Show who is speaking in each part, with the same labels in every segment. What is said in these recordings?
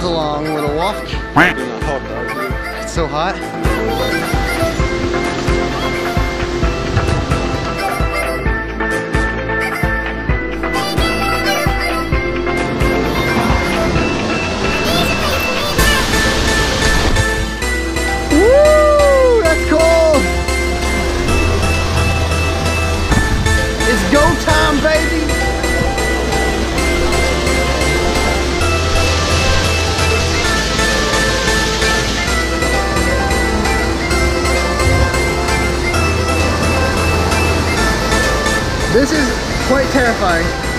Speaker 1: goes along with a walk. It's so hot. This is quite terrifying.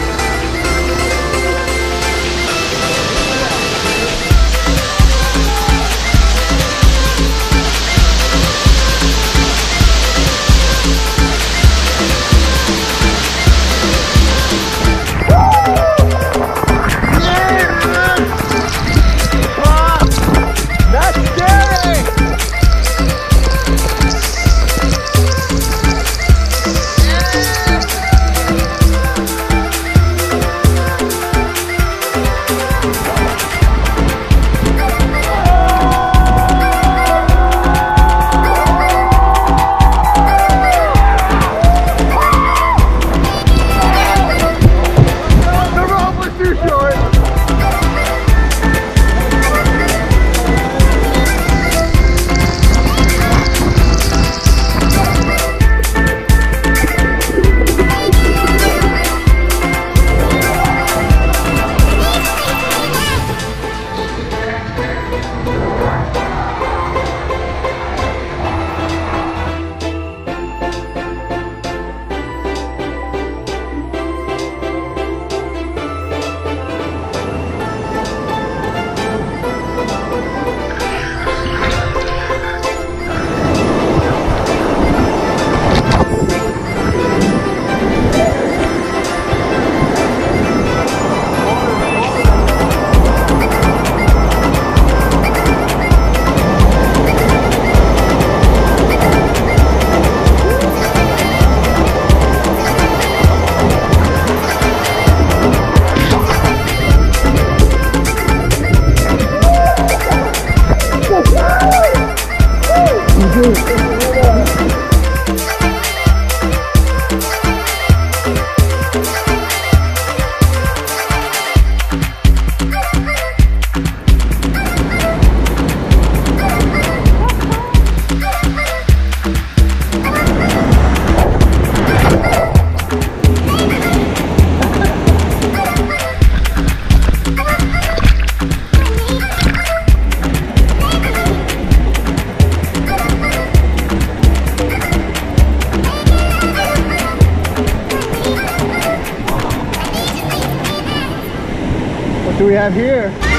Speaker 1: do we have here?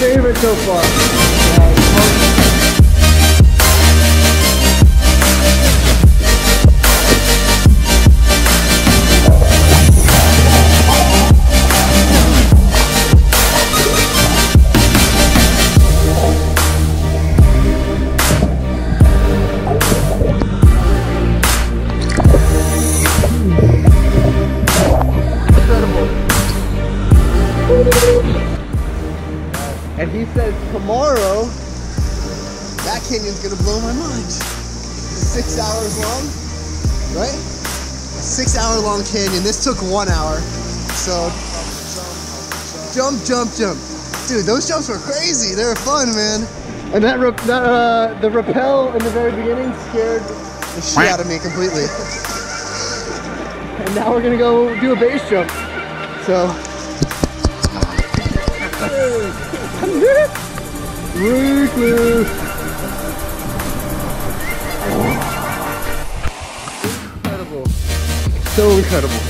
Speaker 1: favorite so far. Black Canyon's gonna blow my mind. Six hours long, right? Six hour long canyon. This took one hour. So, jump, jump, jump. Dude, those jumps were crazy. They were fun, man. And that, that uh, the rappel in the very beginning scared the shit out of me completely. and now we're gonna go do a base jump. So. So incredible.